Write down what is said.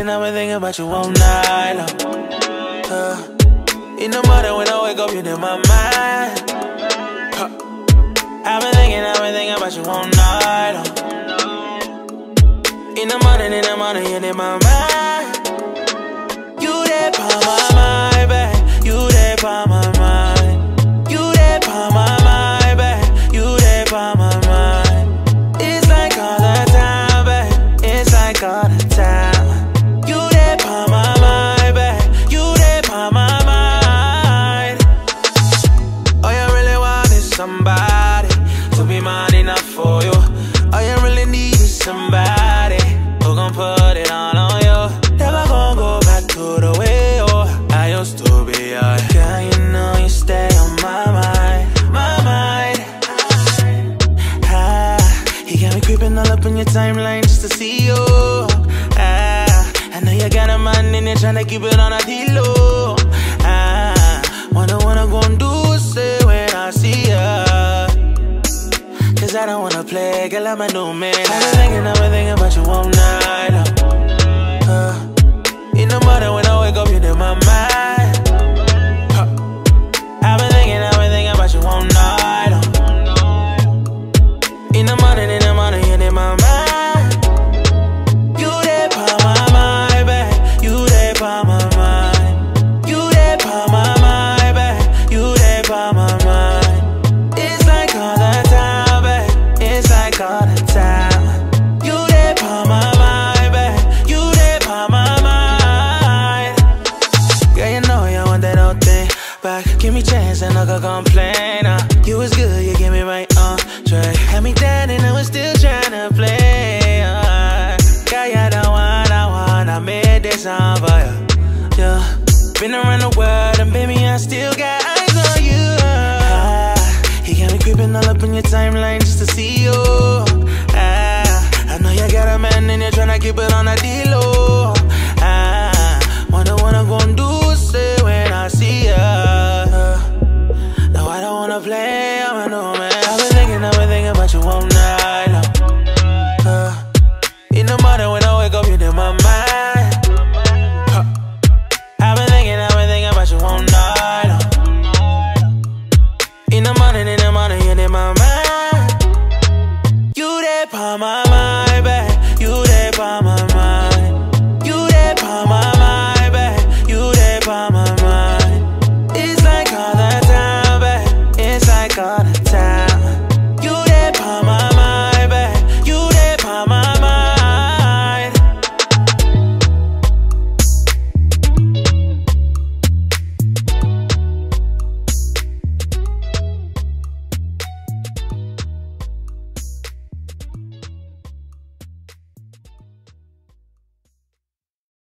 thinking, I've been thinking about you all night long. Uh, in the morning when I wake up, you're in my mind. Huh. I've been thinking, I've been thinking about you all night long. In the morning, in the morning, you're in my mind. You there by my mind, babe. You there by my mind. You there by my mind, babe. You there by my mind. It's like all the time, babe. It's like all the time. Somebody to be mine enough for you. All you really need is somebody who gon' put it all on you. Never gon' go back to the way you I used to be. Yeah, Girl, you know you stay on my mind, my mind. Ah, you got me creeping all up in your timeline just to see you. Ah, I know you got a man in there tryna keep it on a D-low. Ah, what I'm gon' do, Cause I don't wanna play, girl, I'm a new man. I've been thinking, I've been thinking about you all night back. Give me chance and I could complain. Uh, you was good, you get me right on track. Had me down and I was still trying to play. Uh, you the one I want. I made this for you. Yeah, been around the world and baby, I still got eyes on you. Ah, you got me creeping all up in your timeline just to see you. Ah, I know you got a man there trying to keep it on a deal. I'm a new man. I've been thinking, I've been thinking about you all night long. Uh, in the morning